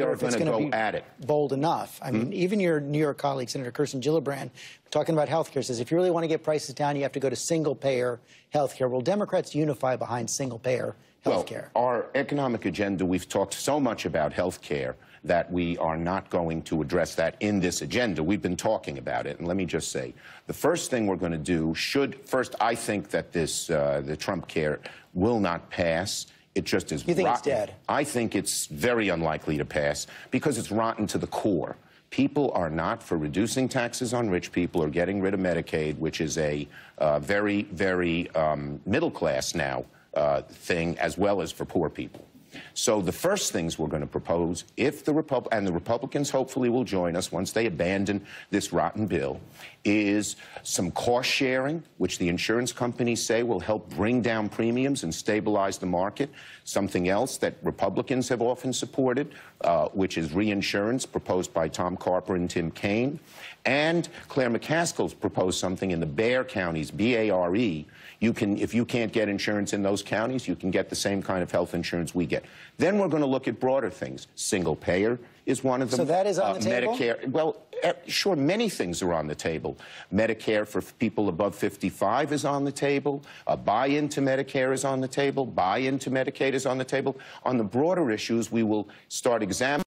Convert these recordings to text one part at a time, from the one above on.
wonder are if it's going to go be at it. bold enough. I mean, even your New York colleague, Senator Kirsten Gillibrand, talking about health care, says if you really want to get prices down, you have to go to single-payer health care. Will Democrats unify behind single-payer health care? Well, our economic agenda, we've talked so much about health care that we are not going to address that in this agenda. We've been talking about it. And let me just say, the first thing we're going to do should, first, I think that this, uh, the Trump care will not pass. It just is You think it's rotten. dead? I think it's very unlikely to pass because it's rotten to the core. People are not for reducing taxes on rich people or getting rid of Medicaid, which is a uh, very, very um, middle class now uh, thing, as well as for poor people. So the first things we're going to propose, if the Repub- and the Republicans hopefully will join us once they abandon this rotten bill, is some cost sharing, which the insurance companies say will help bring down premiums and stabilize the market. Something else that Republicans have often supported, uh, which is reinsurance, proposed by Tom Carper and Tim Kaine. And Claire McCaskill's proposed something in the bare counties, B-A-R-E. You can, if you can't get insurance in those counties, you can get the same kind of health insurance we get. Then we're going to look at broader things. Single payer is one of them. So that is on Uh, the table? Medicare, well, eh, sure, many things are on the table. Medicare for people above 55 is on the table. A buy-in to Medicare is on the table. Buy-in to Medicaid is on the table. On the broader issues, we will start examining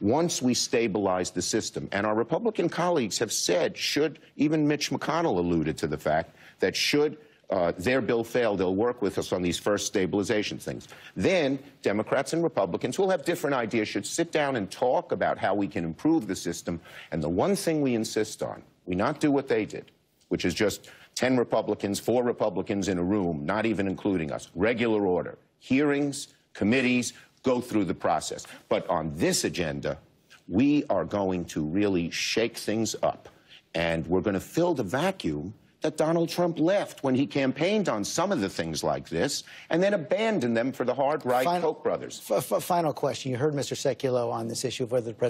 once we stabilize the system. And our Republican colleagues have said, should, even Mitch McConnell alluded to the fact, that should uh, their bill fail, they'll work with us on these first stabilization things. Then Democrats and Republicans who will have different ideas should sit down and talk about how we can improve the system. And the one thing we insist on, we not do what they did, which is just 10 Republicans, four Republicans in a room, not even including us. Regular order, hearings, committees, go through the process. But on this agenda, we are going to really shake things up. And we're going to fill the vacuum that Donald Trump left when he campaigned on some of the things like this and then abandoned them for the hard right Final- Koch brothers. Final question. You heard Mr. Sekulow on this issue of whether the president